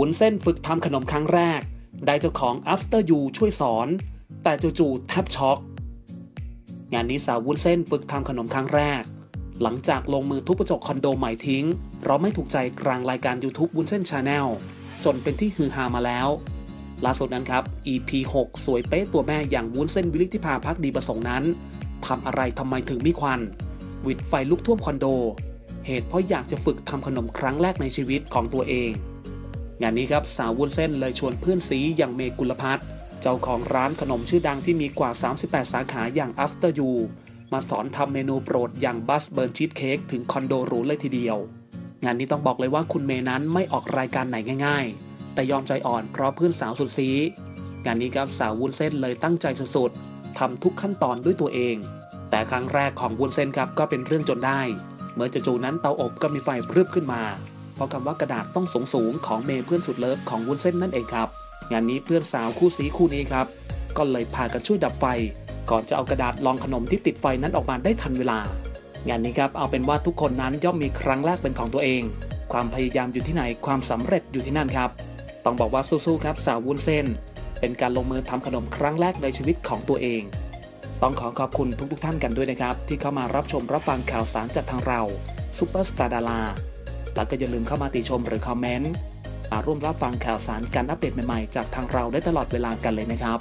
บุญเส้นฝึกทำขนมครั้งแรก ได้เจ้าของ After You ช่วยสอน แต่จู่ๆแทบช็อก งานนี้สาววุ้นเส้นฝึกทำขนมครั้งแรก หลังจากลงมือทุบกระจกคอนโดใหม่ทิ้งเพราะไม่ถูกใจกลางรายการ YouTube วุ้นเส้นชาแนลจนเป็นที่ฮือฮามาแล้วล่าสุดนั้นครับ EP 6 สวยเป๊ะตัวแม่อย่างวุ้นเส้นวิลิธิภาพักดีประสงค์นั้นทำอะไรทำไมถึงมีควันวิดไฟลุกท่วมคอนโด เหตุเพราะอยากจะฝึกทำขนมครั้งแรกในชีวิตของตัวเอง งานนี้ครับสาววุ้นเส้นเลยชวนเพื่อนซีอย่างเมกุลพัฒน์เจ้าของร้านขนมชื่อดังที่มีกว่า 38 สาขาอย่าง After You มาสอนทำเมนูโปรดอย่างบัสเบิร์นชีสเค้กถึงคอนโดหรูเลยทีเดียว งานนี้ต้องบอกเลยว่าคุณเมย์นั้นไม่ออกรายการไหนง่าย ๆ แต่ยอมใจอ่อนเพราะเพื่อนสาวสุดซีงานนี้ครับสาววุ้นเส้นเลยตั้งใจสุดๆทำทุกขั้นตอนด้วยตัวเอง แต่ครั้งแรกของวุ้นเส้นครับก็เป็นเรื่องจนได้ เมื่อจู่ๆนั้นเตาอบก็มีไฟพรึบขึ้นมา เพราะคำว่ากระดาษต้องสูงสูงของเมย์เพื่อนสุดเลิฟของวุ้นเส้นนั่นเองครับ งานนี้เพื่อนสาวคู่สีคู่นี้ครับ ก็เลยพากันช่วยดับไฟ ก่อนจะเอากระดาษรองขนมที่ติดไฟนั้นออกมาได้ทันเวลา งานนี้ครับเอาเป็นว่าทุกคนนั้นย่อมมีครั้งแรกเป็นของตัวเอง ความพยายามอยู่ที่ไหนความสำเร็จอยู่ที่นั่นครับ ต้องบอกว่าสู้ๆครับสาววุ้นเส้น เป็นการลงมือทำขนมครั้งแรกในชีวิตของตัวเองต้องขอขอบคุณทุกๆท่านกันด้วยนะครับ ที่เข้ามารับชมรับฟังข่าวสารจากทางเราซูเปอร์สตาร์ดารา แล้วก็อย่าลืมเข้ามาติชมหรือคอมเมนต์มาร่วมรับฟังข่าวสารการอัปเดตใหม่ๆ จากทางเราได้ตลอดเวลากันเลยนะครับ